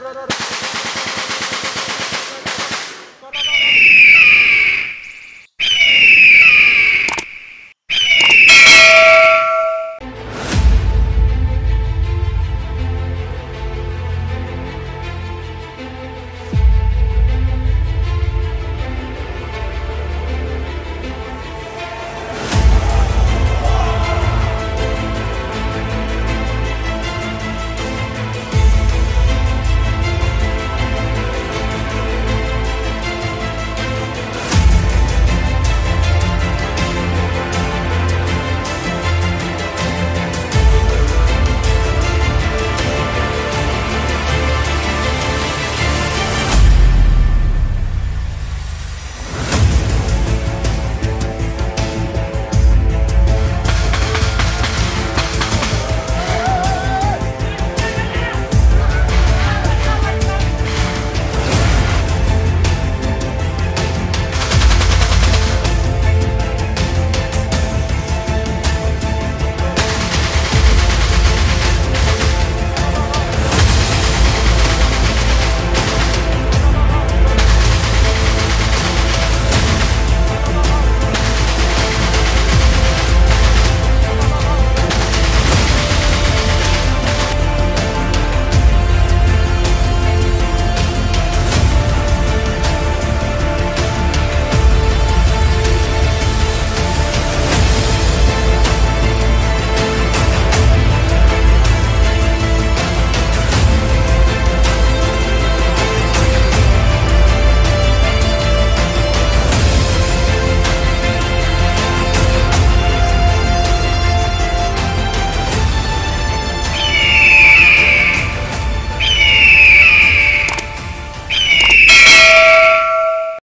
ro, ro, ro, ro.